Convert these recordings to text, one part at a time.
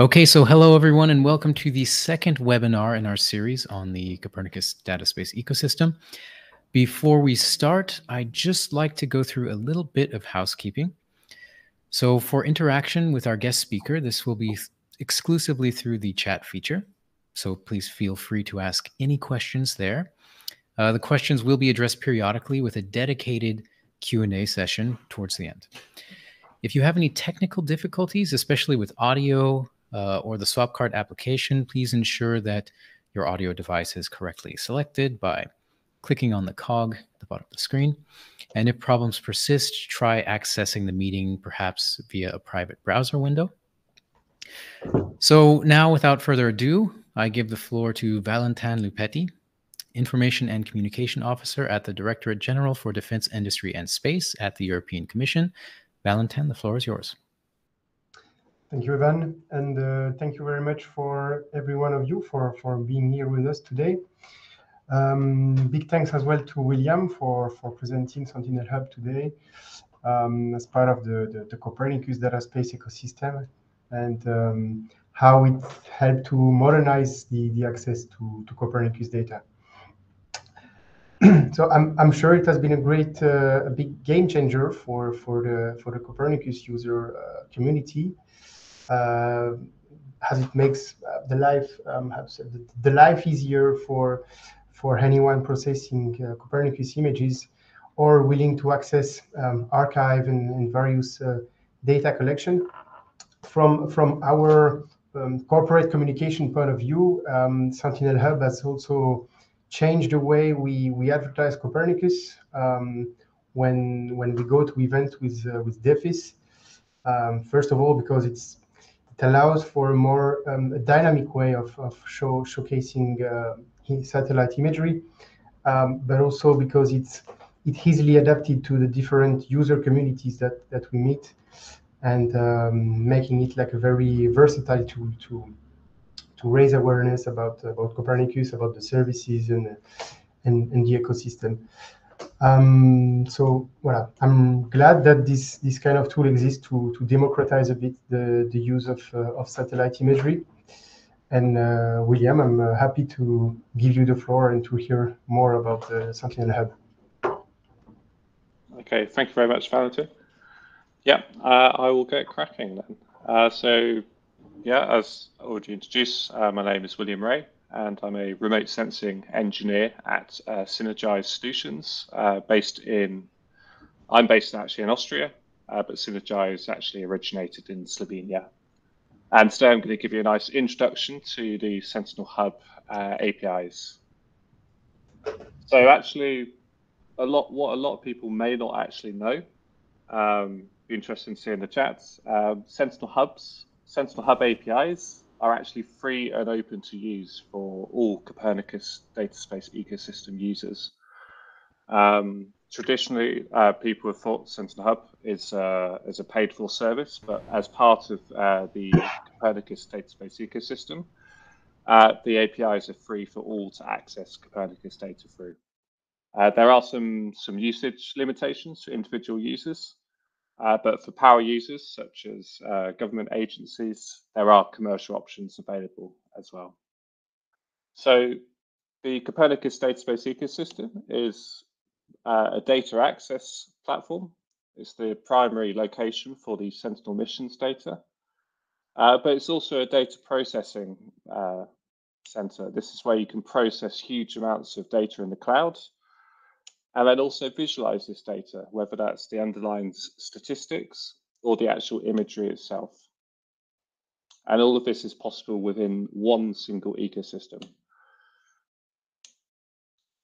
Okay, so hello everyone and welcome to the second webinar in our series on the Copernicus data space ecosystem. Before we start, I'd just like to go through a little bit of housekeeping. So for interaction with our guest speaker, this will be exclusively through the chat feature. So please feel free to ask any questions there. Uh, the questions will be addressed periodically with a dedicated Q&A session towards the end. If you have any technical difficulties, especially with audio, uh, or the Swapcard application, please ensure that your audio device is correctly selected by clicking on the cog at the bottom of the screen. And if problems persist, try accessing the meeting perhaps via a private browser window. So now, without further ado, I give the floor to Valentin Lupetti, Information and Communication Officer at the Directorate General for Defense Industry and Space at the European Commission. Valentin, the floor is yours. Thank you, Evan, and uh, thank you very much for every one of you for, for being here with us today. Um, big thanks as well to William for, for presenting Sentinel Hub today um, as part of the, the, the, Copernicus data space ecosystem and um, how it helped to modernize the, the access to, to Copernicus data. so I'm, I'm sure it has been a great, uh, a big game changer for, for, the, for the Copernicus user uh, community uh, as it makes uh, the life um, the life easier for for anyone processing uh, Copernicus images or willing to access um, archive and, and various data collection. From from our um, corporate communication point of view, um, Sentinel Hub has also changed the way we, we advertise Copernicus. Um, when when we go to events with uh, with DEFIS, um, first of all because it's it allows for a more um, dynamic way of, of show, showcasing uh, satellite imagery, um, but also because it's it's easily adapted to the different user communities that, that we meet and um, making it like a very versatile tool to to raise awareness about about Copernicus, about the services and and, and the ecosystem. Um, so well, I'm glad that this this kind of tool exists to to democratize a bit the the use of uh, of satellite imagery. And uh, William, I'm uh, happy to give you the floor and to hear more about the Sentinel Hub. Okay, thank you very much, Valentin. Yeah, uh, I will get cracking then. Uh, so, yeah, as already introduced, uh, my name is William Ray and I'm a remote sensing engineer at uh, Sinergise Solutions, uh, based in. I'm based actually in Austria, uh, but Sinergise actually originated in Slovenia. And today I'm going to give you a nice introduction to the Sentinel Hub uh, APIs. So actually, a lot what a lot of people may not actually know. Um, be interested to see in seeing the chats. Um, Sentinel Hubs, Sentinel Hub APIs are actually free and open to use for all Copernicus data space ecosystem users. Um, traditionally, uh, people have thought Sentinel Hub is, uh, is a paid for service, but as part of uh, the Copernicus data space ecosystem, uh, the APIs are free for all to access Copernicus data through. Uh, there are some, some usage limitations for individual users. Uh, but for power users, such as uh, government agencies, there are commercial options available as well. So the Copernicus Data Space Ecosystem is uh, a data access platform. It's the primary location for the Sentinel missions data, uh, but it's also a data processing uh, center. This is where you can process huge amounts of data in the cloud and then also visualize this data, whether that's the underlying statistics or the actual imagery itself. And all of this is possible within one single ecosystem.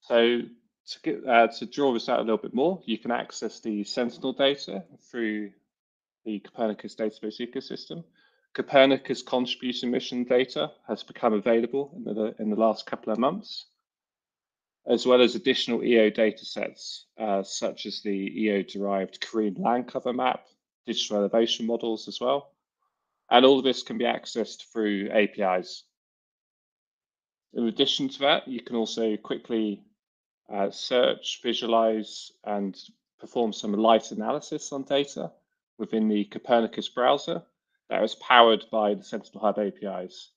So to, get, uh, to draw this out a little bit more, you can access the Sentinel data through the Copernicus data space ecosystem. Copernicus contribution mission data has become available in the, in the last couple of months as well as additional EO datasets, uh, such as the EO-derived CORINE land cover map, digital elevation models as well. And all of this can be accessed through APIs. In addition to that, you can also quickly uh, search, visualize, and perform some light analysis on data within the Copernicus browser that is powered by the Sentinel Hub APIs.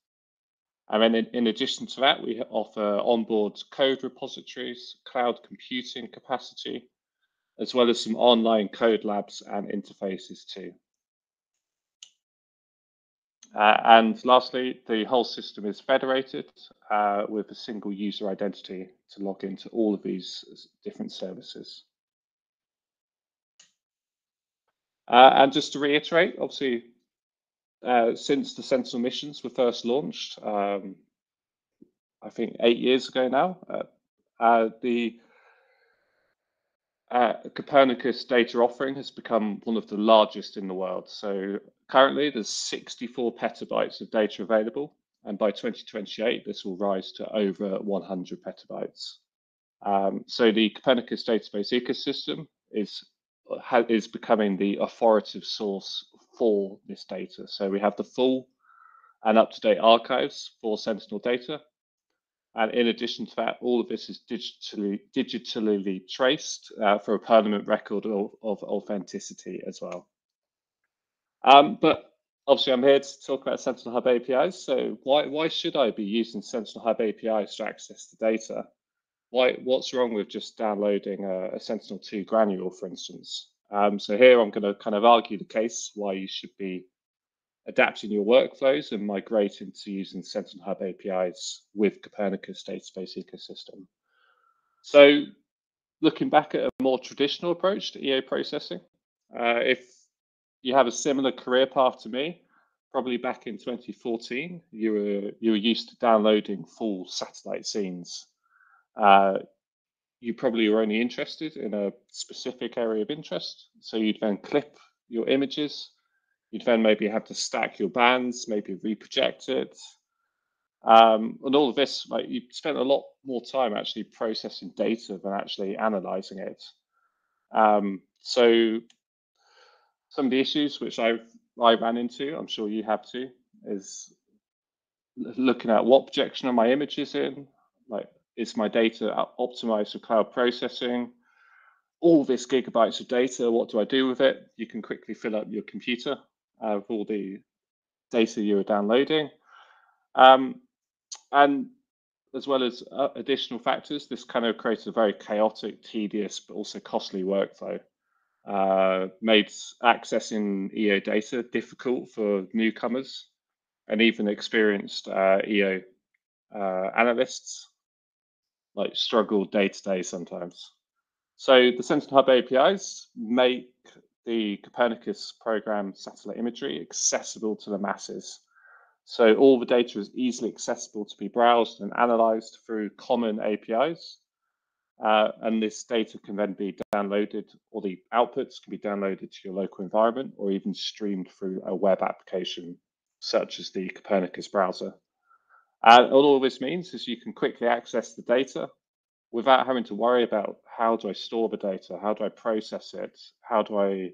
And then in, in addition to that, we offer onboard code repositories, cloud computing capacity, as well as some online code labs and interfaces too. Uh, and lastly, the whole system is federated uh, with a single user identity to log into all of these different services. Uh, and just to reiterate, obviously, uh, since the Sentinel missions were first launched, um, I think eight years ago now, uh, uh, the uh, Copernicus data offering has become one of the largest in the world. So currently there's 64 petabytes of data available. And by 2028, this will rise to over 100 petabytes. Um, so the Copernicus data space ecosystem is, is becoming the authoritative source for this data. So we have the full and up-to-date archives for Sentinel data, and in addition to that, all of this is digitally digitally traced uh, for a permanent record of, of authenticity as well. Um, but obviously, I'm here to talk about Sentinel Hub APIs. So why why should I be using Sentinel Hub APIs to access the data? Why what's wrong with just downloading a, a Sentinel-2 granule, for instance? Um, so here I'm going to kind of argue the case why you should be adapting your workflows and migrating to using Sentinel Hub APIs with Copernicus data space ecosystem. So looking back at a more traditional approach to EO processing, uh, if you have a similar career path to me, probably back in 2014, you were you were used to downloading full satellite scenes. Uh, you probably are only interested in a specific area of interest, so you'd then clip your images You'd then maybe have to stack your bands, maybe reproject it. Um, and all of this, like you spent a lot more time actually processing data than actually analyzing it. Um, so some of the issues which I've I ran into, I'm sure you have too, is looking at what projection are my images in, like is my data optimized for cloud processing? All this gigabytes of data, what do I do with it? You can quickly fill up your computer with all the data you are downloading. Um, and as well as uh, additional factors, this kind of creates a very chaotic, tedious, but also costly workflow. Uh, made accessing EO data difficult for newcomers and even experienced uh, EO uh, analysts like struggle day to day sometimes. So the Sentinel Hub APIs make the Copernicus program satellite imagery accessible to the masses. So all the data is easily accessible to be browsed and analyzed through common APIs. Uh, and this data can then be downloaded, or the outputs can be downloaded to your local environment, or even streamed through a web application, such as the Copernicus browser. And all this means is you can quickly access the data without having to worry about how do I store the data? How do I process it? How do I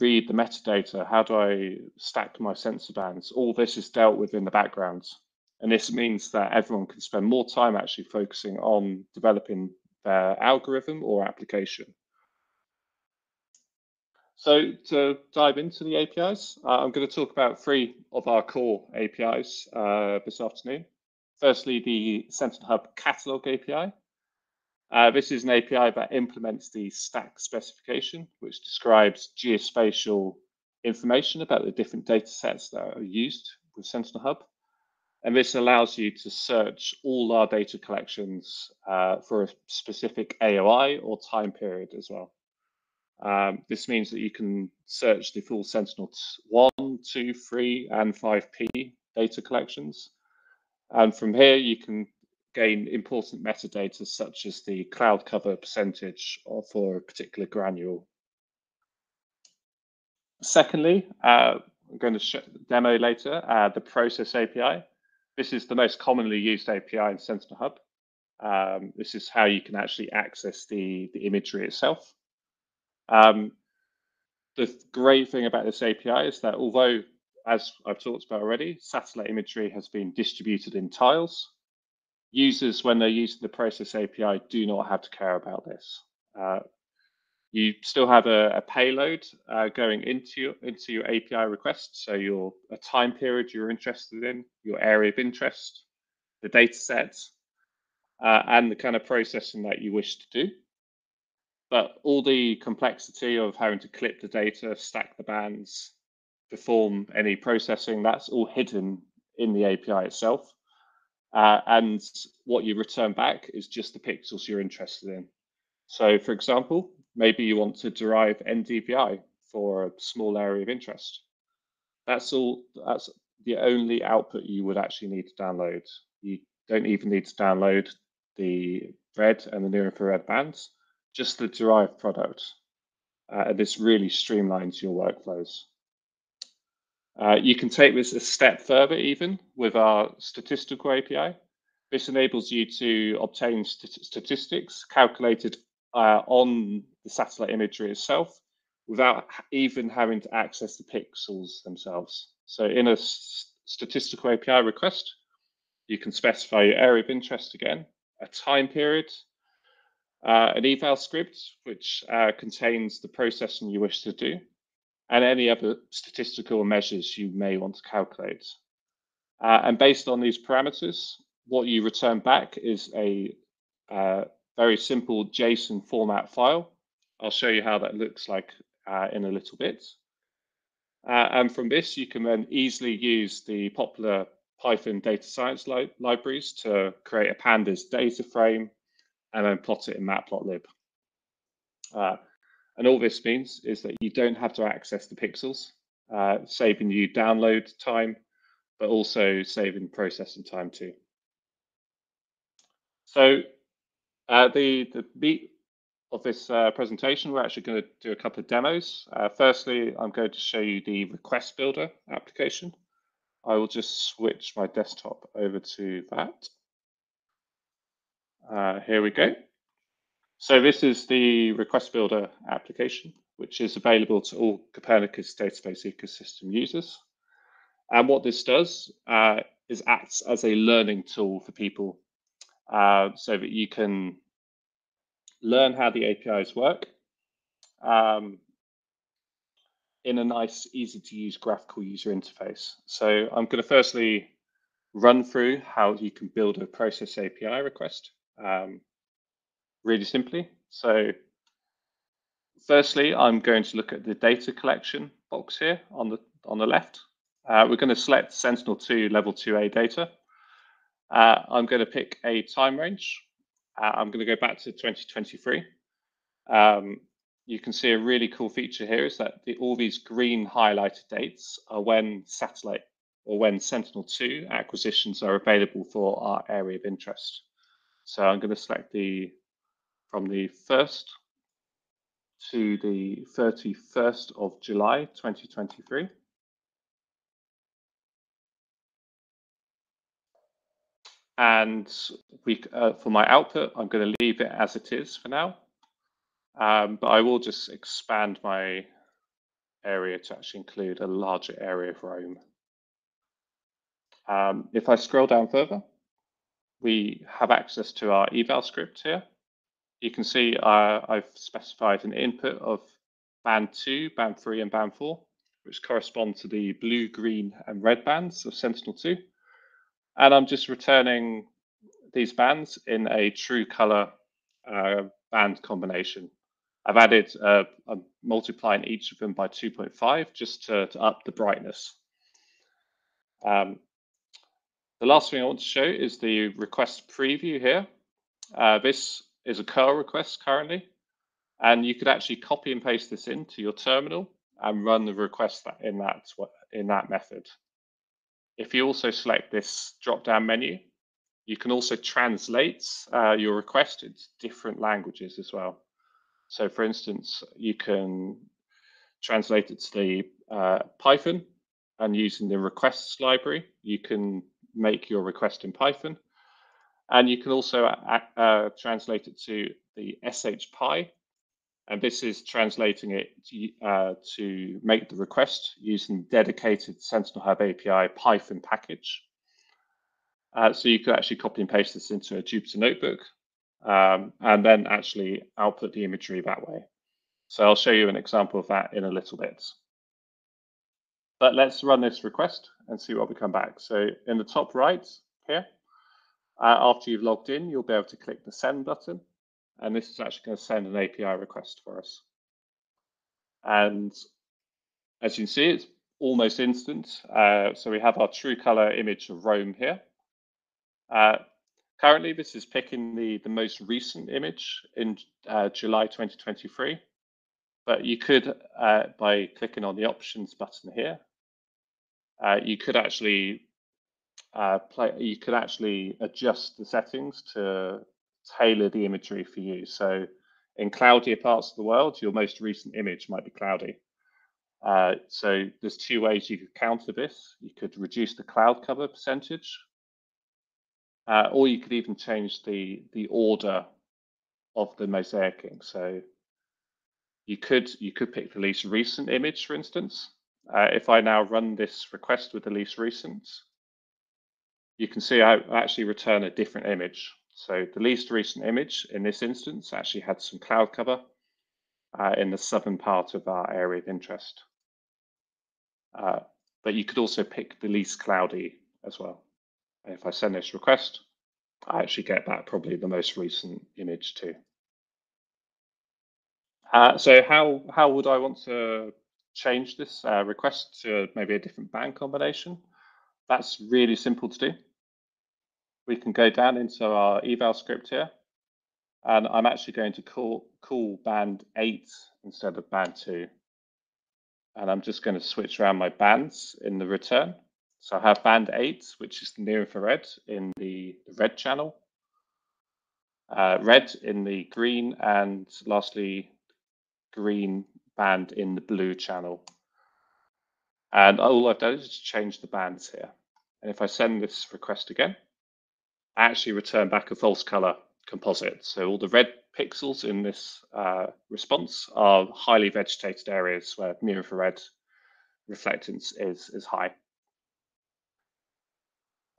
read the metadata? How do I stack my sensor bands? All this is dealt with in the background. And this means that everyone can spend more time actually focusing on developing their algorithm or application. So to dive into the APIs, uh, I'm going to talk about three of our core APIs uh, this afternoon. Firstly, the Sentinel Hub Catalog API. Uh, this is an API that implements the STAC specification, which describes geospatial information about the different data sets that are used with Sentinel Hub. And this allows you to search all our data collections uh, for a specific AOI or time period as well. Um, this means that you can search the full Sentinel 1, 2, 3, and 5P data collections and from here, you can gain important metadata such as the cloud cover percentage for a particular granule. Secondly, uh, I'm going to demo later uh, the process API. This is the most commonly used API in Sentinel Hub. Um, this is how you can actually access the, the imagery itself. Um, the great thing about this API is that although as I've talked about already, satellite imagery has been distributed in tiles. Users, when they're using the Process API, do not have to care about this. Uh, You still have a, a payload uh, going into your, into your API request. So your a time period you're interested in, your area of interest, the data sets, uh, and the kind of processing that you wish to do. But all the complexity of having to clip the data, stack the bands, perform any processing, that's all hidden in the API itself. Uh, and what you return back is just the pixels you're interested in. So for example, maybe you want to derive NDVI for a small area of interest. That's all, that's the only output you would actually need to download. You don't even need to download the red and the near infrared bands, just the derived product. Uh, and this really streamlines your workflows. Uh, you can take this a step further even with our statistical API. This enables you to obtain st statistics calculated uh, on the satellite imagery itself without even having to access the pixels themselves. So in a statistical API request, you can specify your area of interest again, a time period, uh, an eval script, which uh, contains the processing you wish to do, and any other statistical measures you may want to calculate. Uh, and based on these parameters, what you return back is a uh, very simple JSON format file. I'll show you how that looks like uh, in a little bit. Uh, and from this, you can then easily use the popular Python data science li libraries to create a pandas data frame and then plot it in matplotlib. Uh, and all this means is that you don't have to access the pixels, uh, saving you download time, but also saving processing time too. So uh, the, the meat of this uh, presentation, we're actually going to do a couple of demos. Uh, firstly, I'm going to show you the request builder application. I will just switch my desktop over to that. Uh, here we go. So this is the request builder application, which is available to all Copernicus data space ecosystem users. And what this does uh, is acts as a learning tool for people uh, so that you can learn how the APIs work um, in a nice, easy to use graphical user interface. So I'm going to firstly run through how you can build a process API request um, really simply. So firstly, I'm going to look at the data collection box here on the on the left. Uh, we're going to select Sentinel-2 Level 2A data. Uh, I'm going to pick a time range. Uh, I'm going to go back to 2023. Um, you can see a really cool feature here is that the, all these green highlighted dates are when satellite or when Sentinel-2 acquisitions are available for our area of interest. So I'm going to select the from the 1st to the 31st of July 2023. And we, uh, for my output, I'm going to leave it as it is for now. Um, but I will just expand my area to actually include a larger area of Rome. Um, if I scroll down further, we have access to our eval script here. You can see uh, I've specified an input of band 2, band 3, and band 4, which correspond to the blue, green, and red bands of Sentinel-2. And I'm just returning these bands in a true color uh, band combination. I've added, uh, I'm multiplying each of them by 2.5 just to, to up the brightness. Um, the last thing I want to show is the request preview here. Uh, this is a curl request currently, and you could actually copy and paste this into your terminal and run the request in that in that method. If you also select this drop-down menu, you can also translate uh, your request into different languages as well. So for instance, you can translate it to the uh, Python and using the requests library, you can make your request in Python. And you can also uh, uh translate it to the SHPy. And this is translating it to, uh, to make the request using dedicated Sentinel Hub API Python package. Uh, so you could actually copy and paste this into a Jupyter notebook um, and then actually output the imagery that way. So I'll show you an example of that in a little bit. But let's run this request and see what we come back. So in the top right here, uh, after you've logged in, you'll be able to click the send button. And this is actually going to send an API request for us. And as you can see, it's almost instant. Uh, so we have our true color image of Rome here. Uh, currently, this is picking the, the most recent image in uh, July 2023. But you could, uh, by clicking on the options button here, uh, you could actually uh, play, you could actually adjust the settings to tailor the imagery for you. So in cloudier parts of the world, your most recent image might be cloudy. Uh, so there's two ways you could counter this. You could reduce the cloud cover percentage, uh, or you could even change the, the order of the mosaicing. So you could you could pick the least recent image, for instance. Uh, if I now run this request with the least recent, you can see I actually return a different image. So the least recent image in this instance actually had some cloud cover uh, in the southern part of our area of interest. Uh, but you could also pick the least cloudy as well. And if I send this request, I actually get back probably the most recent image too. Uh, so how, how would I want to change this uh, request to maybe a different band combination? That's really simple to do. We can go down into our eval script here, and I'm actually going to call, call band 8 instead of band 2. And I'm just going to switch around my bands in the return. So I have band 8, which is the near infrared in the red channel, uh, red in the green, and lastly, green band in the blue channel. And all I've done is change the bands here. And if I send this request again, I actually return back a false color composite. So all the red pixels in this uh, response are highly vegetated areas where near infrared reflectance is, is high.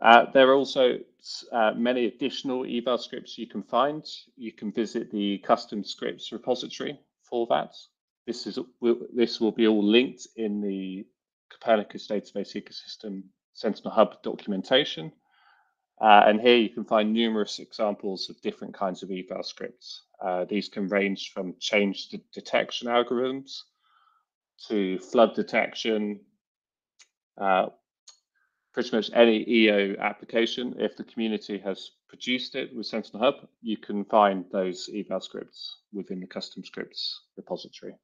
Uh, there are also uh, many additional eval scripts you can find. You can visit the custom scripts repository for that. This is this will be all linked in the Copernicus data space ecosystem Sentinel Hub documentation. Uh, and here you can find numerous examples of different kinds of eval scripts. Uh, these can range from change de detection algorithms to flood detection, uh, pretty much any EO application. If the community has produced it with Sentinel Hub, you can find those eval scripts within the custom scripts repository.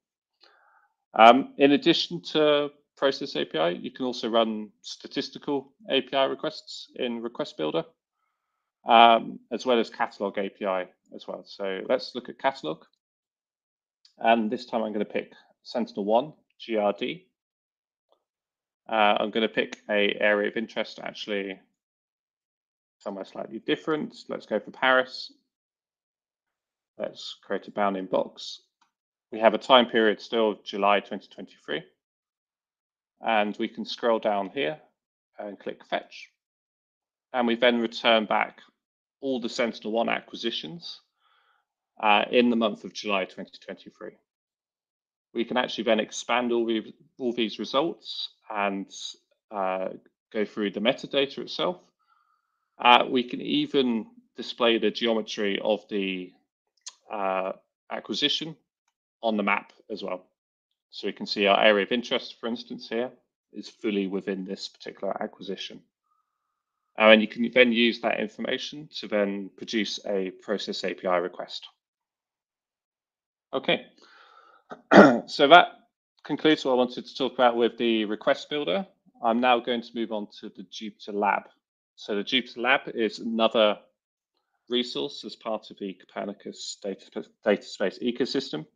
Um, in addition to Process API, you can also run statistical API requests in Request Builder, um, as well as Catalog API as well. So let's look at Catalog. And this time I'm going to pick Sentinel-1 GRD. Uh, I'm going to pick a area of interest actually somewhere slightly different. Let's go for Paris. Let's create a bounding box. We have a time period still July 2023. And we can scroll down here and click fetch. And we then return back all the Sentinel-1 acquisitions uh, in the month of July 2023. We can actually then expand all, all these results and uh, go through the metadata itself. Uh, we can even display the geometry of the uh, acquisition on the map as well. So we can see our area of interest, for instance, here is fully within this particular acquisition. Uh, and you can then use that information to then produce a process API request. Okay, so that concludes what I wanted to talk about with the request builder. I'm now going to move on to the Jupyter Lab. So the Jupyter Lab is another resource as part of the Copernicus data, data space ecosystem.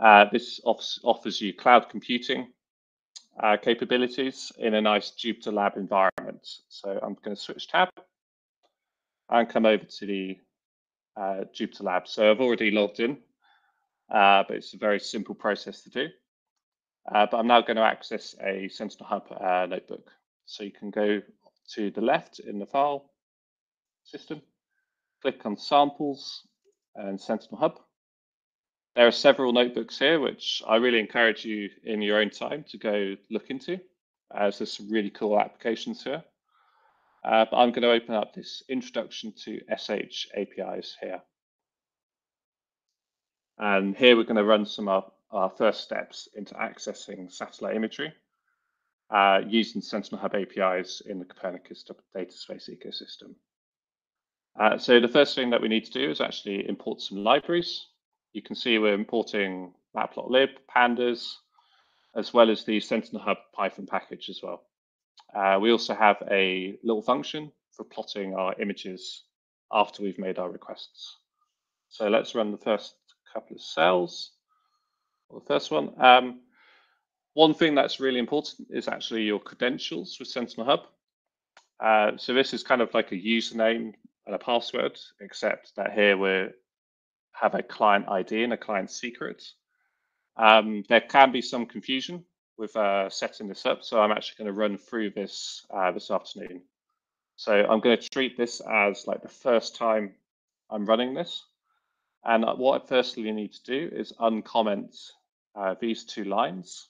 Uh, this offers, you cloud computing uh, capabilities in a nice Jupyter Lab environment. So I'm going to switch tab and come over to the uh, Jupyter Lab. So I've already logged in, uh, but it's a very simple process to do. Uh, but I'm now going to access a Sentinel Hub notebook. So you can go to the left in the file system, click on samples and Sentinel Hub there are several notebooks here, which I really encourage you in your own time to go look into, as there's some really cool applications here. Uh, but I'm going to open up this introduction to SH APIs here. And here we're going to run some of our first steps into accessing satellite imagery uh, using Sentinel Hub APIs in the Copernicus data space ecosystem. Uh, so the first thing that we need to do is actually import some libraries. You can see we're importing matplotlib, pandas, as well as the Sentinel Hub Python package as well. Uh, we also have a little function for plotting our images after we've made our requests. So let's run the first couple of cells. Well, the first one. Um, one thing that's really important is actually your credentials with Sentinel Hub. Uh, so this is kind of like a username and a password, except that here we have a client ID and a client secret. Um, there can be some confusion with uh, setting this up, so I'm actually going to run through this uh, this afternoon. So I'm going to treat this as like the first time I'm running this. And what I firstly need to do is uncomment uh, these two lines.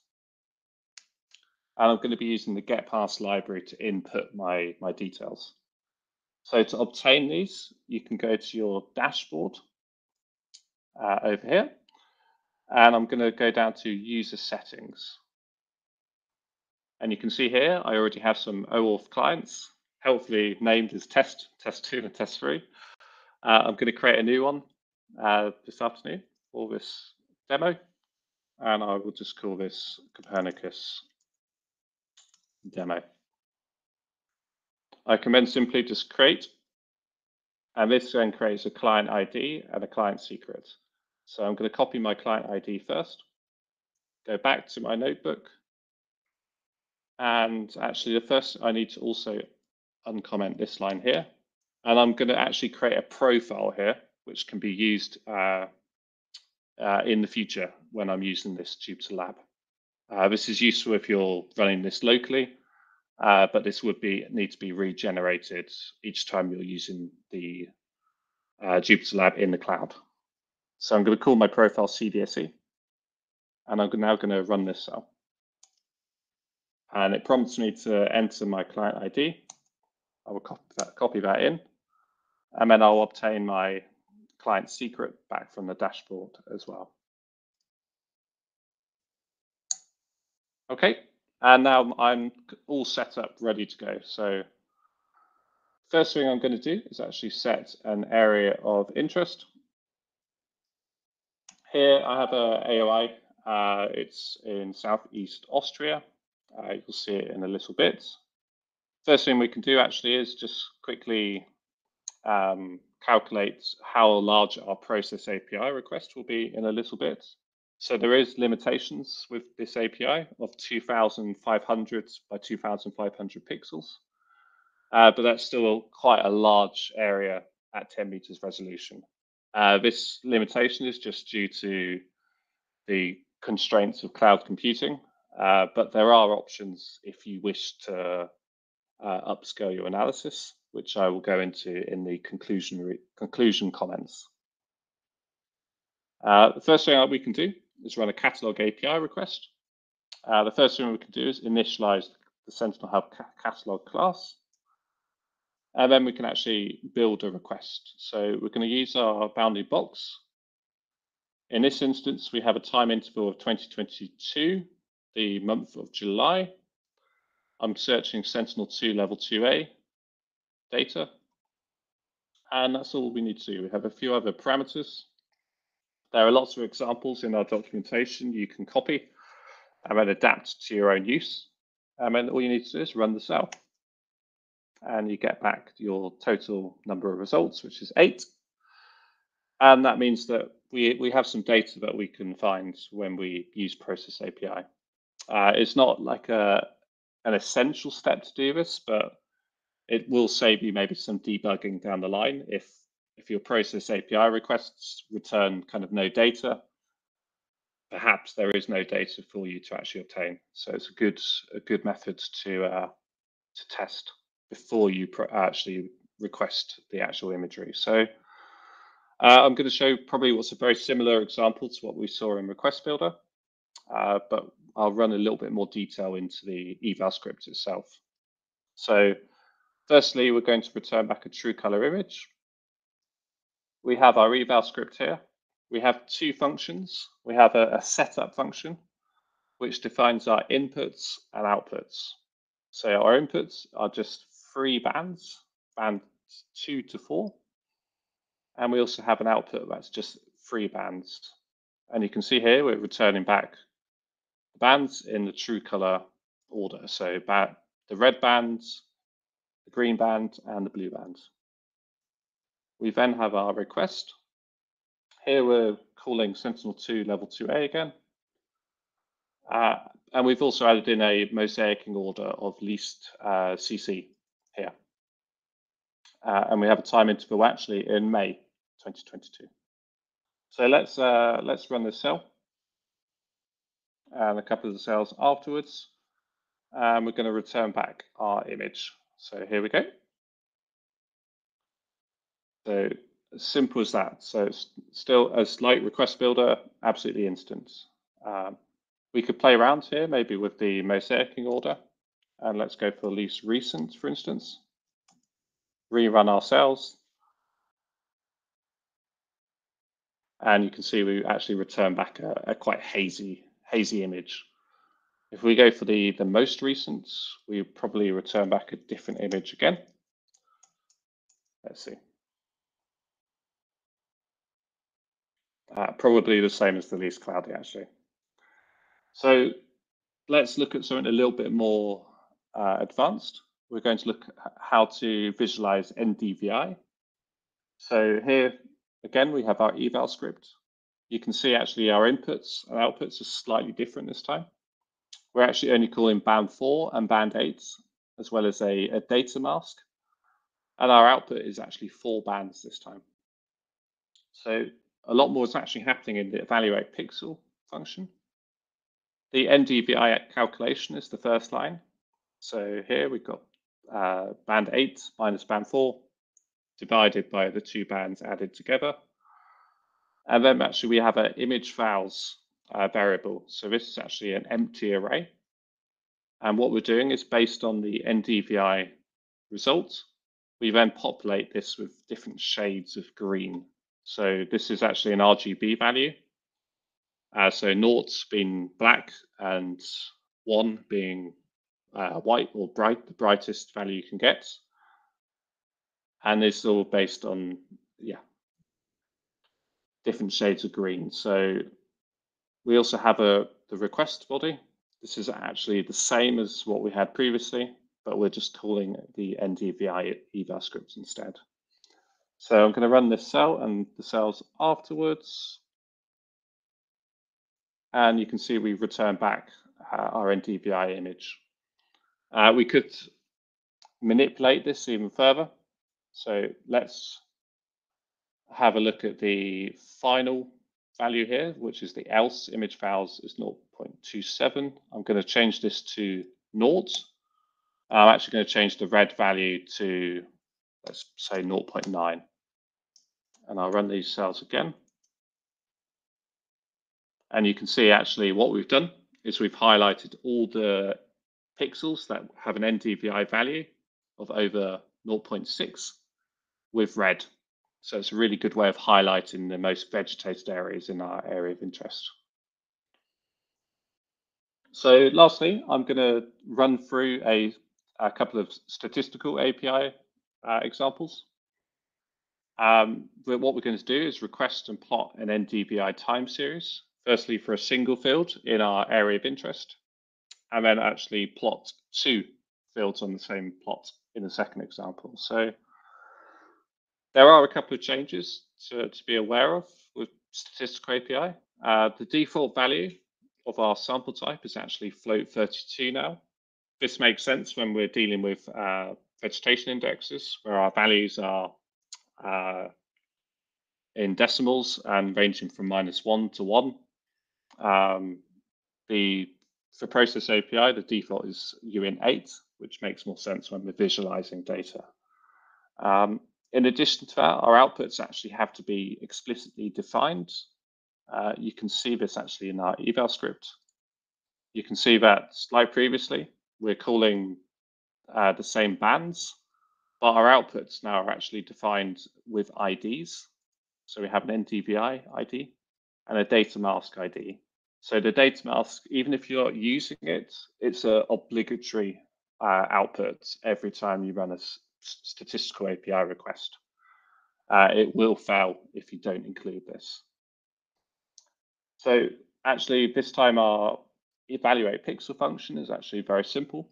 And I'm going to be using the getPass library to input my, my details. So to obtain these, you can go to your dashboard uh, over here. And I'm going to go down to user settings. And you can see here, I already have some OAuth clients, helpfully named as test, test two and test three. Uh, I'm going to create a new one uh, this afternoon for this demo. And I will just call this Copernicus demo. I can then simply just create, and this then creates a client ID and a client secret. So I'm going to copy my client ID first, go back to my notebook, and actually the first I need to also uncomment this line here. And I'm going to actually create a profile here which can be used uh, uh, in the future when I'm using this Jupyter Lab. Uh, this is useful if you're running this locally, uh, but this would be need to be regenerated each time you're using the uh, Jupyter Lab in the cloud. So I'm going to call my profile CDSE, and I'm now going to run this cell. And it prompts me to enter my client ID. I will copy that, copy that in, and then I'll obtain my client secret back from the dashboard as well. Okay, and now I'm all set up, ready to go. So first thing I'm going to do is actually set an area of interest. Here I have a AOI. Uh, it's in Southeast Austria. Uh, you'll see it in a little bit. First thing we can do actually is just quickly um, calculate how large our process API request will be in a little bit. So there is limitations with this API of 2,500 by 2,500 pixels, uh, but that's still quite a large area at 10 meters resolution. Uh, this limitation is just due to the constraints of cloud computing, uh, but there are options if you wish to uh, upscale your analysis which I will go into in the conclusion, conclusion comments. Uh, the first thing we can do is run a catalog API request. Uh, the first thing we can do is initialize the Sentinel Hub ca catalog class. And then we can actually build a request. So we're going to use our bounding box. In this instance, we have a time interval of 2022, the month of July. I'm searching Sentinel-2 level 2A data. And that's all we need to do. We have a few other parameters. There are lots of examples in our documentation you can copy and then adapt to your own use. And then all you need to do is run the cell. And you get back your total number of results, which is eight. And that means that we, we have some data that we can find when we use Process API. Uh, it's not like a, an essential step to do this, but it will save you maybe some debugging down the line if if your process API requests return kind of no data. Perhaps there is no data for you to actually obtain. So it's a good a good method to uh, to test before you actually request the actual imagery. So Uh, I'm going to show probably what's a very similar example to what we saw in Request Builder, uh, but I'll run a little bit more detail into the eval script itself. So firstly, we're going to return back a true color image. We have our eval script here. We have two functions. We have a, a setup function, which defines our inputs and outputs. So our inputs are just three bands, band two to four. And we also have an output that's just three bands. And you can see here, we're returning back the bands in the true color order. So about the red bands, the green band, and the blue band. We then have our request. Here we're calling Sentinel-2 level 2A again. Uh, and we've also added in a mosaicing order of least uh, CC here. Uh, and we have a time interval actually in May 2022. So let's uh, let's run this cell and a couple of the cells afterwards. And we're going to return back our image. So here we go. So simple as that. So it's still a slight request builder, absolutely instant. Um, we could play around here, maybe with the mosaicing order. And let's go for the least recent, for instance. Rerun our cells. And you can see we actually return back a, a quite hazy, hazy image. If we go for the, the most recent, we probably return back a different image again. Let's see. Uh, probably the same as the least cloudy, actually. So let's look at something a little bit more uh, advanced. We're going to look at how to visualize NDVI. So here, again, we have our eval script. You can see actually our inputs and outputs are slightly different this time. We're actually only calling band four and band eight, as well as a, a data mask. And our output is actually four bands this time. So a lot more is actually happening in the evaluate pixel function. The NDVI calculation is the first line. So here we've got uh, band 8 minus band 4 divided by the two bands added together. And then actually we have an image vals uh, variable. So this is actually an empty array. And what we're doing is based on the NDVI result, we then populate this with different shades of green. So this is actually an RGB value. Uh, so naught's been black and one being uh, white or bright, the brightest value you can get. And it's all based on, yeah, different shades of green. So we also have a the request body. This is actually the same as what we had previously, but we're just calling the NDVI eval script instead. So I'm going to run this cell and the cells afterwards. And you can see we return back uh, our NDVI image. Uh, we could manipulate this even further. So let's have a look at the final value here, which is the else image files is 0.27. I'm going to change this to naught. I'm actually going to change the red value to, let's say 0.9. And I'll run these cells again. And you can see actually what we've done is we've highlighted all the pixels that have an NDVI value of over 0.6 with red. So it's a really good way of highlighting the most vegetated areas in our area of interest. So lastly, I'm going to run through a, a couple of statistical API uh, examples. Um, what we're going to do is request and plot an NDVI time series firstly for a single field in our area of interest, and then actually plot two fields on the same plot in the second example. So there are a couple of changes to, to be aware of with statistical API. Uh, the default value of our sample type is actually float 32 now. This makes sense when we're dealing with uh, vegetation indexes where our values are uh, in decimals and ranging from minus one to one. Um, the for Process API, the default is UINT8, which makes more sense when we're visualizing data. Um, in addition to that, our outputs actually have to be explicitly defined. Uh, you can see this actually in our eval script. You can see that like previously, we're calling uh, the same bands, but our outputs now are actually defined with IDs. So we have an NDVI ID and a data mask ID. So the data mask, even if you're using it, it's an obligatory uh, output every time you run a statistical API request. Uh, it will fail if you don't include this. So actually, this time our evaluate pixel function is actually very simple.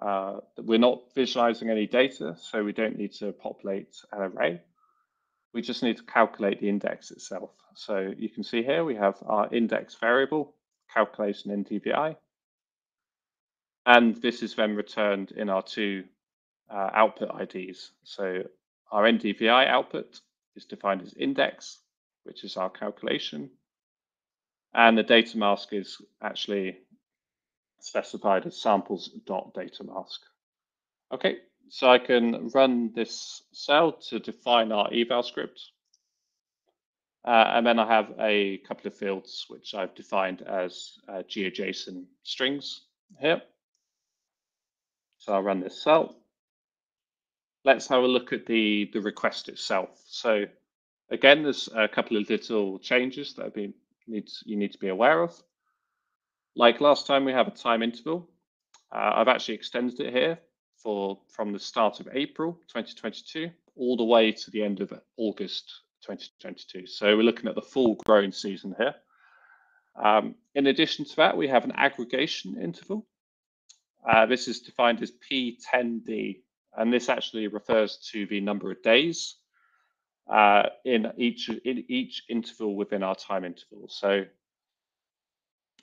Uh, we're not visualizing any data, so we don't need to populate an array. We just need to calculate the index itself. So you can see here we have our index variable, calculation NDVI. And this is then returned in our two uh, output IDs. So our NDVI output is defined as index, which is our calculation. And the data mask is actually specified as samples.data mask. Okay, so I can run this cell to define our eval script. Uh, and then I have a couple of fields which I've defined as uh, GeoJSON strings here. So I'll run this cell. Let's have a look at the, the request itself. So again, there's a couple of little changes that been, needs, you need to be aware of. Like last time, we have a time interval. Uh, I've actually extended it here for from the start of April 2022 all the way to the end of August 2022. So we're looking at the full growing season here. Um, in addition to that, we have an aggregation interval. Uh, this is defined as P10D, and this actually refers to the number of days uh, in each in each interval within our time interval. So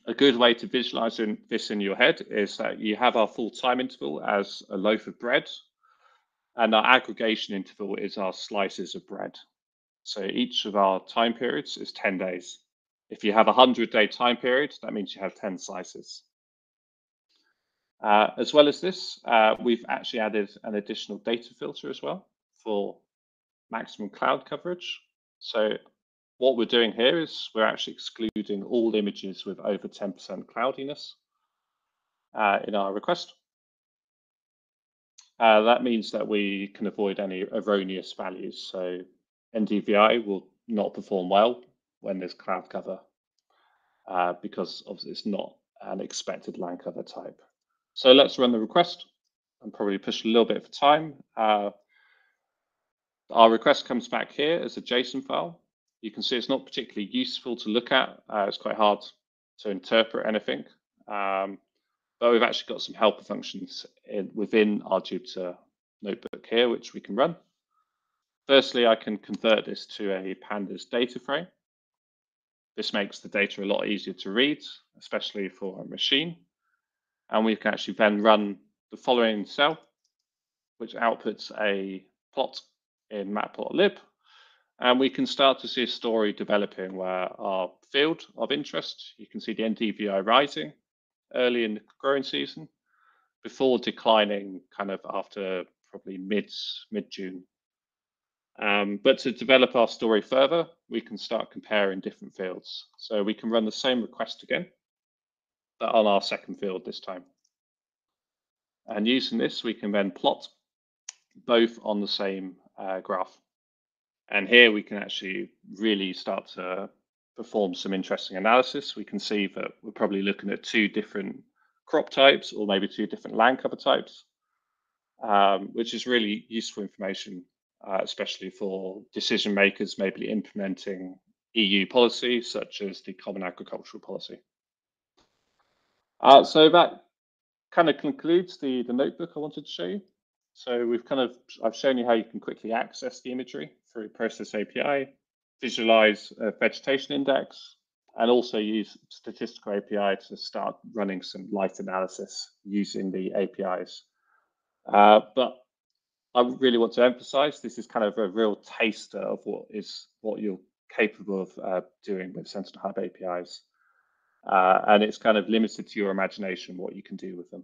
a good way to visualize in, this in your head is that you have our full time interval as a loaf of bread, and our aggregation interval is our slices of bread. So each of our time periods is 10 days. If you have a 100 day time period, that means you have 10 slices. Uh, as well as this, uh, we've actually added an additional data filter as well for maximum cloud coverage. So what we're doing here is we're actually excluding all images with over 10% cloudiness uh, in our request. Uh, that means that we can avoid any erroneous values. So NDVI will not perform well when there's cloud cover uh, because obviously it's not an expected land cover type. So let's run the request and probably push a little bit of time. Uh, our request comes back here as a JSON file. You can see it's not particularly useful to look at. Uh, it's quite hard to interpret anything. Um, but we've actually got some helper functions in, within our Jupyter notebook here, which we can run. Firstly, I can convert this to a pandas data frame. This makes the data a lot easier to read, especially for a machine. And we can actually then run the following cell, which outputs a plot in matplotlib and we can start to see a story developing where our field of interest, you can see the NDVI rising early in the growing season before declining kind of after probably mid mid June. Um, but to develop our story further, we can start comparing different fields. So we can run the same request again, but on our second field this time. And using this, we can then plot both on the same uh, graph. And here we can actually really start to perform some interesting analysis. We can see that we're probably looking at two different crop types or maybe two different land cover types, um, which is really useful information, uh, especially for decision makers maybe implementing EU policy such as the Common Agricultural Policy. Uh, so that kind of concludes the, the notebook I wanted to show you. So we've kind of, I've shown you how you can quickly access the imagery through Process API, visualize a vegetation index, and also use statistical API to start running some light analysis using the APIs. Uh, but I really want to emphasize this is kind of a real taster of what is what you're capable of uh, doing with Sentinel Hub APIs. Uh, and it's kind of limited to your imagination what you can do with them.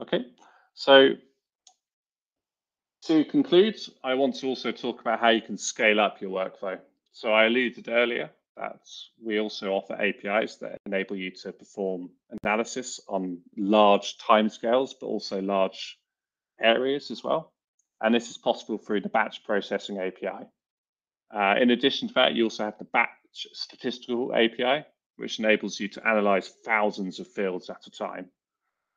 Okay, so to conclude, I want to also talk about how you can scale up your workflow. So I alluded earlier that we also offer APIs that enable you to perform analysis on large timescales, but also large areas as well. And this is possible through the batch processing API. Uh, in addition to that, you also have the batch statistical API, which enables you to analyze thousands of fields at a time.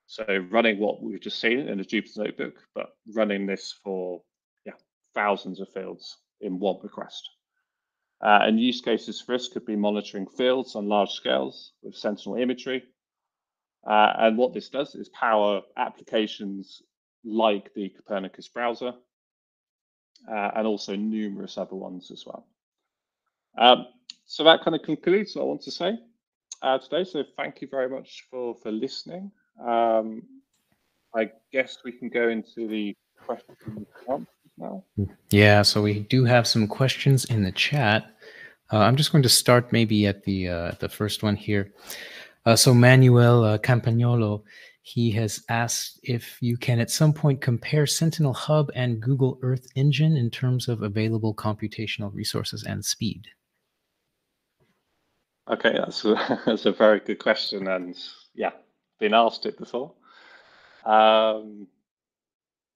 So running what we've just seen in the Jupyter Notebook, but running this for yeah thousands of fields in one request. Uh, and use cases for this could be monitoring fields on large scales with Sentinel imagery. Uh, and what this does is power applications like the Copernicus browser uh, and also numerous other ones as well. Um, so that kind of concludes what I want to say uh, today. So thank you very much for, for listening. Um, I guess we can go into the questions now. Yeah, so we do have some questions in the chat. Uh, I'm just going to start maybe at the uh, the first one here. Uh, so Manuel uh, Campagnolo, he has asked if you can at some point compare Sentinel Hub and Google Earth Engine in terms of available computational resources and speed. Okay, that's a, that's a very good question, and yeah, been asked it before. Um,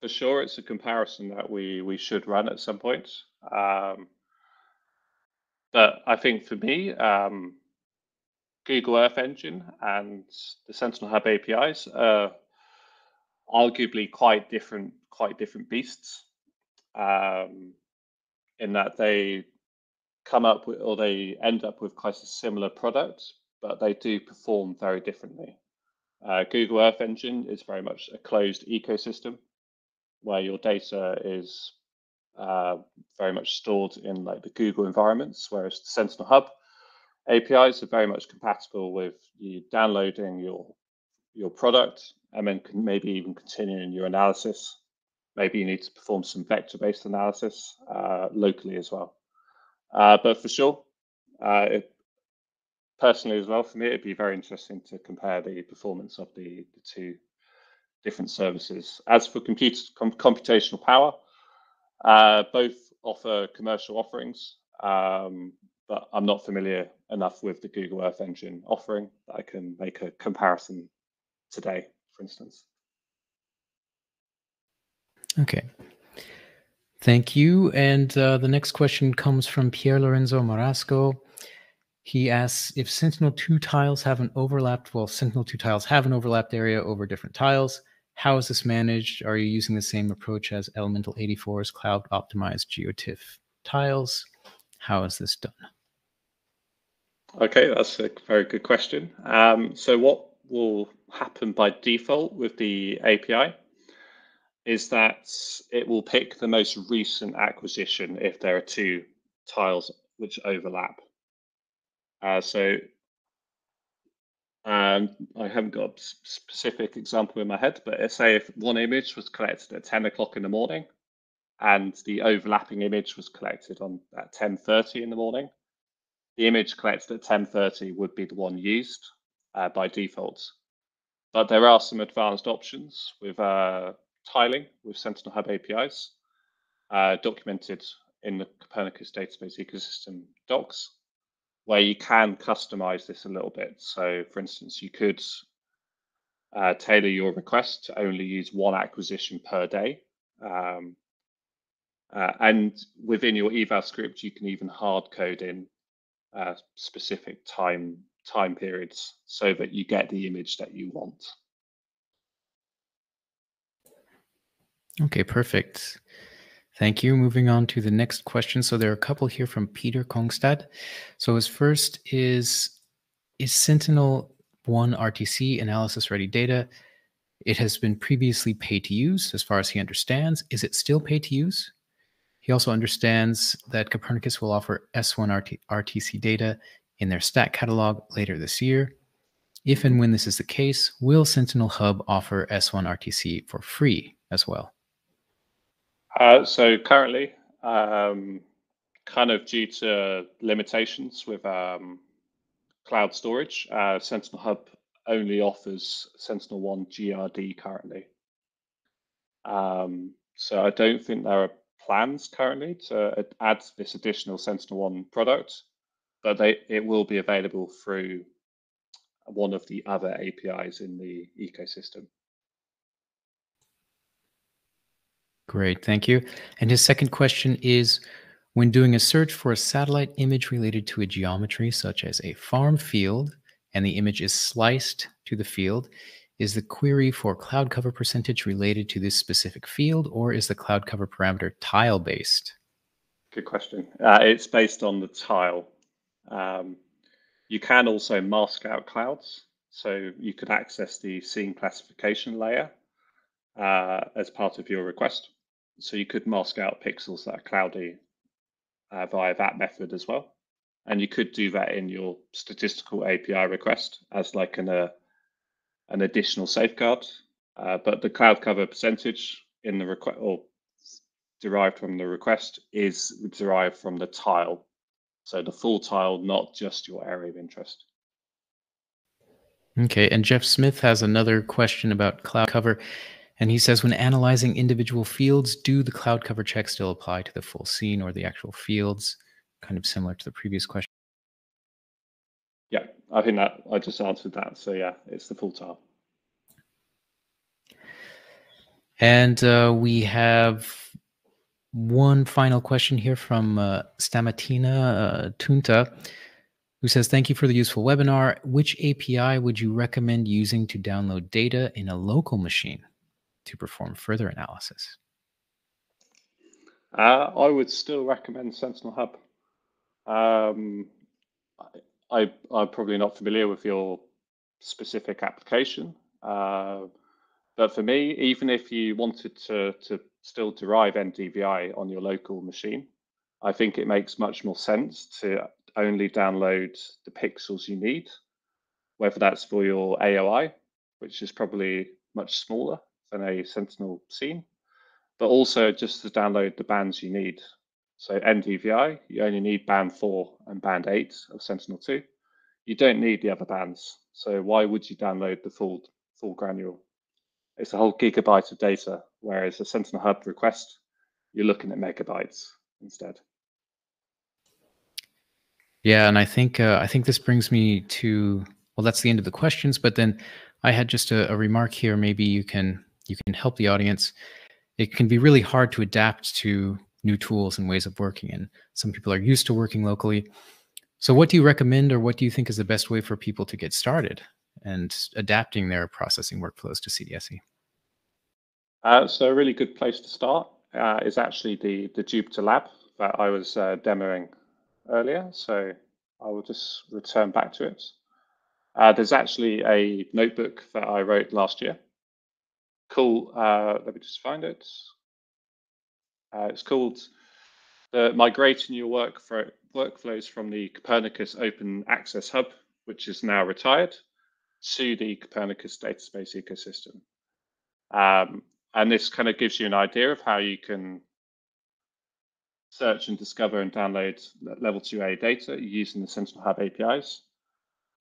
for sure, it's a comparison that we we should run at some point. Um, but I think for me, um, Google Earth Engine and the Sentinel Hub APIs are arguably quite different, quite different beasts. Um, in that they come up with, or they end up with quite a similar product, but they do perform very differently. Uh, Google Earth Engine is very much a closed ecosystem where your data is uh, very much stored in like the Google environments, whereas the Sentinel Hub APIs are very much compatible with you downloading your your product and then can maybe even continuing your analysis. Maybe you need to perform some vector-based analysis uh, locally as well. Uh, but for sure, uh, it, personally as well, for me, it'd be very interesting to compare the performance of the, the two different services. As for com computational power, uh, both offer commercial offerings, um, but I'm not familiar enough with the Google Earth Engine offering that I can make a comparison today, for instance. Okay. Thank you. And uh, the next question comes from Pier Lorenzo Marasco. He asks if Sentinel-2 tiles have an overlapped, well, Sentinel-2 tiles have an overlapped area over different tiles. How is this managed? Are you using the same approach as Element 84's cloud optimized GeoTIFF tiles? How is this done? Okay, that's a very good question. Um, so what will happen by default with the API is that it will pick the most recent acquisition if there are two tiles which overlap. Uh, so um, I haven't got a specific example in my head, but say if one image was collected at 10 o'clock in the morning and the overlapping image was collected on at 10.30 in the morning, the image collected at 10.30 would be the one used uh, by default. But there are some advanced options with uh, tiling with Sentinel Hub APIs uh, documented in the Copernicus data space ecosystem docs where you can customize this a little bit. So, for instance, you could uh, tailor your request to only use one acquisition per day. Um, uh, and within your eval script, you can even hard code in uh, specific time time periods so that you get the image that you want. Okay, perfect. Thank you. Moving on to the next question. So there are a couple here from Peter Kongstad. So his first is, is Sentinel 1 RTC analysis ready data? It has been previously paid to use as far as he understands. Is it still paid to use? He also understands that Copernicus will offer S1 RT RTC data in their STAC catalog later this year. If and when this is the case, will Sentinel Hub offer S1 RTC for free as well? Uh, so currently, um, kind of due to limitations with um, cloud storage, uh, Sentinel Hub only offers Sentinel One GRD currently. Um, so I don't think there are plans currently to add this additional Sentinel One product, but they, it will be available through one of the other APIs in the ecosystem. Great, thank you. And his second question is, when doing a search for a satellite image related to a geometry, such as a farm field, and the image is sliced to the field, is the query for cloud cover percentage related to this specific field, or is the cloud cover parameter tile based? Good question. Uh, it's based on the tile. Um, you can also mask out clouds. So you could access the scene classification layer uh, as part of your request. So you could mask out pixels that are cloudy uh, via that method as well. And you could do that in your statistical API request as like an, uh, an additional safeguard. Uh, but the cloud cover percentage in the request or derived from the request is derived from the tile. So the full tile, not just your area of interest. Okay, and Jeff Smith has another question about cloud cover. And he says, when analyzing individual fields, do the cloud cover checks still apply to the full scene or the actual fields? Kind of similar to the previous question. Yeah, I think that I just answered that. So yeah, it's the full tile. And uh, we have one final question here from uh, Stamatina uh, Tunta, who says, Thank you for the useful webinar. Which API would you recommend using to download data in a local machine to perform further analysis? Uh, I would still recommend Sentinel Hub. Um, I, am probably not familiar with your specific application. Uh, but for me, even if you wanted to, to still derive NDVI on your local machine, I think it makes much more sense to only download the pixels you need, whether that's for your AOI, which is probably much smaller than a Sentinel scene, but also just to download the bands you need. So NDVI, you only need band 4 and band 8 of Sentinel-2. You don't need the other bands. So why would you download the full full granule? It's a whole gigabyte of data, whereas a Sentinel Hub request, you're looking at megabytes instead. Yeah, and I think uh, I think this brings me to well, that's the end of the questions. But then I had just a, a remark here. Maybe you can you can help the audience. It can be really hard to adapt to new tools and ways of working, and some people are used to working locally. So, what do you recommend, or what do you think is the best way for people to get started and adapting their processing workflows to CDSE? Uh, so, a really good place to start uh, is actually the the Jupyter Lab that I was uh, demoing earlier. So, I will just return back to it. Uh, there's actually a notebook that I wrote last year Cool. Uh, let me just find it. Uh, it's called the Migrating Your Workflows from the Copernicus Open Access Hub, which is now retired, to the Copernicus data space ecosystem. Um, and this kind of gives you an idea of how you can search and discover and download level 2A data using the Sentinel Hub APIs.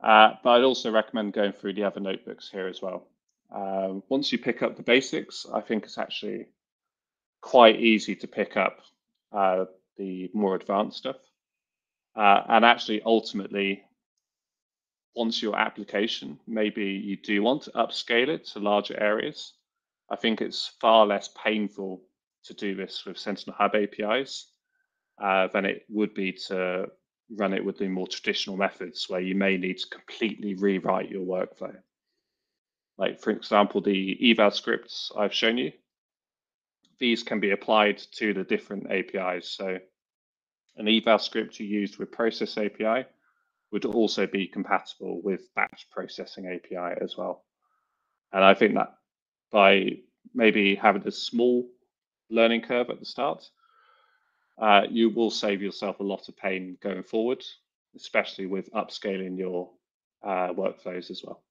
Uh, but I'd also recommend going through the other notebooks here as well. Um, once you pick up the basics, I think it's actually quite easy to pick up uh, the more advanced stuff. Uh, and actually, ultimately, once your application, maybe you do want to upscale it to larger areas, I think it's far less painful to do this with Sentinel Hub APIs uh, than it would be to run it with the more traditional methods where you may need to completely rewrite your workflow. Like for example, the eval scripts I've shown you, these can be applied to the different APIs. So an eval script you used with process API would also be compatible with batch processing API as well. And I think that by maybe having a small learning curve at the start, uh, you will save yourself a lot of pain going forward, especially with upscaling your uh, workflows as well.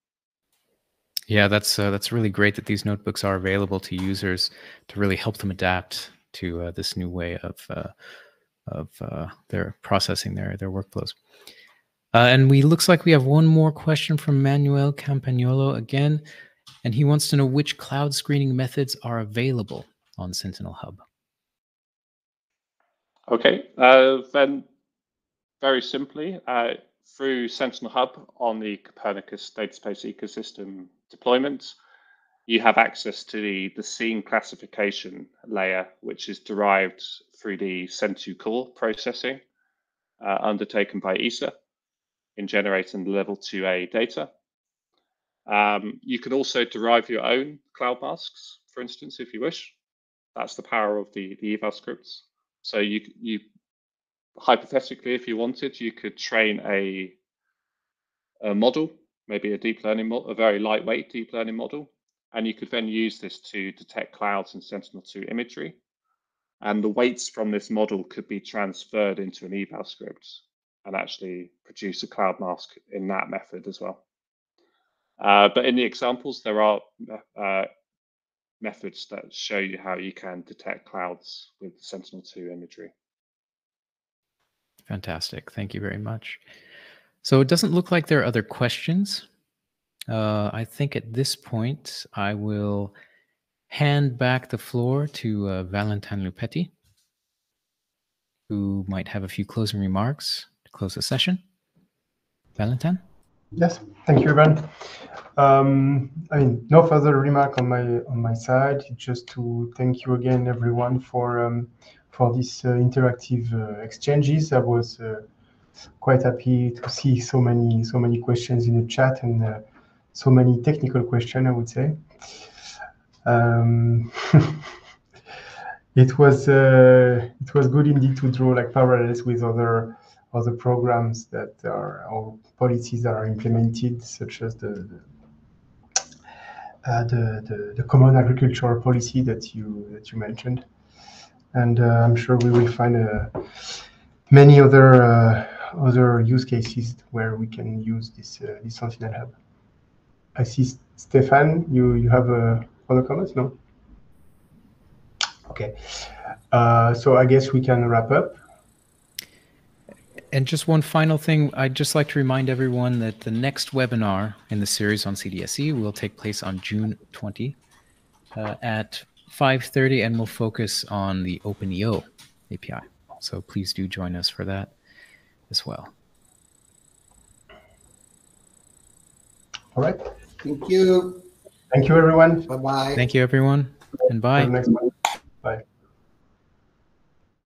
Yeah, that's uh, that's really great that these notebooks are available to users to really help them adapt to uh, this new way of uh, of uh, their processing their their workflows. Uh, and we looks like we have one more question from Manuel Campagnolo again, and he wants to know which cloud screening methods are available on Sentinel Hub? Okay, uh, then very simply, through Sentinel Hub on the Copernicus data space ecosystem deployment, you have access to the, the scene classification layer, which is derived through the Sen2Cor processing uh, undertaken by ESA in generating the level 2A data. Um, you can also derive your own cloud masks, for instance, if you wish. That's the power of the, the eval scripts. So you, you hypothetically, if you wanted, you could train a, a model, maybe a deep learning model, a very lightweight deep learning model, and you could then use this to detect clouds and Sentinel-2 imagery. And the weights from this model could be transferred into an eval script and actually produce a cloud mask in that method as well. Uh, but in the examples, there are uh, methods that show you how you can detect clouds with Sentinel-2 imagery. Fantastic. Thank you very much. So it doesn't look like there are other questions. Uh, I think at this point, I will hand back the floor to uh, Valentin Lupetti, who might have a few closing remarks to close the session. Valentin? Yes, thank you, Evan. Um, I mean, no further remark on my on my side. Just to thank you again, everyone, for um, for these uh, interactive uh, exchanges. I was uh, quite happy to see so many so many questions in the chat and uh, so many technical questions. I would say. Um, it was uh, it was good indeed to draw like parallels with other other programs that are or policies that are implemented, such as the the, uh, the, the, the common agricultural policy that you that you mentioned, and uh, I'm sure we will find uh, many other uh, other use cases where we can use this uh, this Sentinel Hub. I see Stefan, you you have other comments? No. Okay, so I guess we can wrap up and just one final thing, I'd just like to remind everyone that the next webinar in the series on CDSE will take place on June 20 uh, at 5.30 and we'll focus on the OpenEO API. So please do join us for that as well. All right. Thank you. Thank you, everyone. Bye-bye. Thank you, everyone, and bye.